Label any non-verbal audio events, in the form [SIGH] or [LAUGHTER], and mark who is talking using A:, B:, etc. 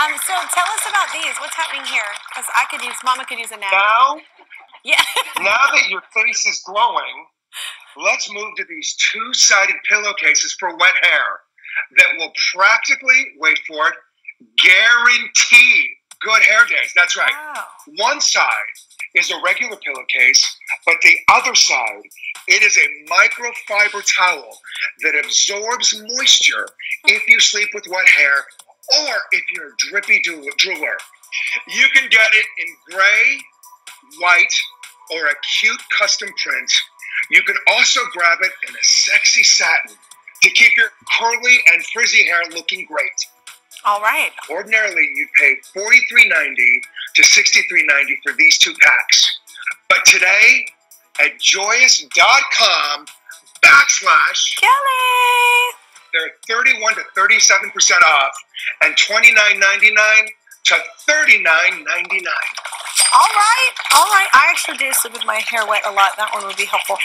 A: Um, so tell us about these. What's happening here? Because I could use, Mama could use a nap.
B: Now,
A: Yeah. [LAUGHS]
B: now that your face is glowing, let's move to these two-sided pillowcases for wet hair that will practically, wait for it, guarantee good hair days. That's right.
A: Wow.
B: One side is a regular pillowcase, but the other side, it is a microfiber towel that absorbs moisture if you sleep with wet hair or if you're a drippy drooler. You can get it in gray, white, or a cute custom print. You can also grab it in a sexy satin to keep your curly and frizzy hair looking great.
A: All right.
B: Ordinarily, you'd pay $43.90 to $63.90 for these two packs. But today, at joyous.com backslash,
A: Kelly.
B: They're 31 to 37% off and $29.99 to $39.99.
A: All right. All right. I actually do sleep with my hair wet a lot. That one would be helpful.